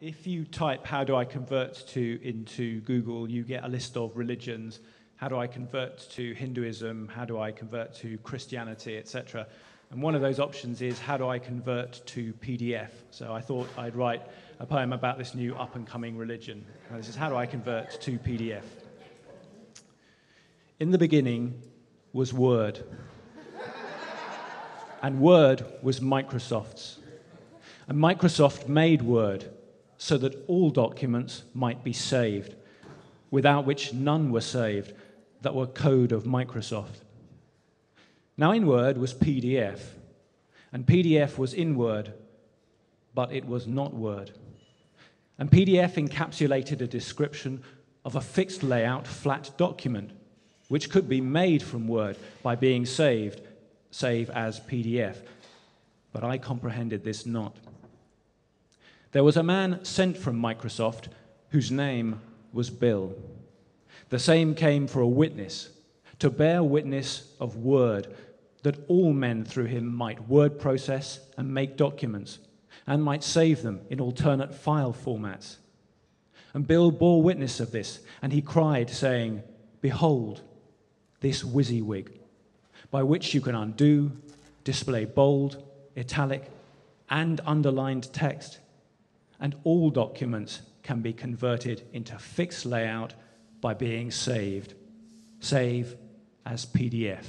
If you type "How do I convert to" into Google, you get a list of religions. How do I convert to Hinduism? How do I convert to Christianity, etc. And one of those options is how do I convert to PDF? So I thought I'd write a poem about this new up and coming religion. And this is how do I convert to PDF? In the beginning was Word. and Word was Microsoft's. And Microsoft made Word so that all documents might be saved, without which none were saved that were code of Microsoft. Now, in Word was PDF, and PDF was in Word, but it was not Word. And PDF encapsulated a description of a fixed layout flat document, which could be made from Word by being saved, save as PDF. But I comprehended this not. There was a man sent from Microsoft whose name was Bill. The same came for a witness, to bear witness of word, that all men through him might word process and make documents, and might save them in alternate file formats. And Bill bore witness of this, and he cried, saying, Behold, this WYSIWYG, by which you can undo, display bold, italic, and underlined text and all documents can be converted into fixed layout by being saved. Save as PDF.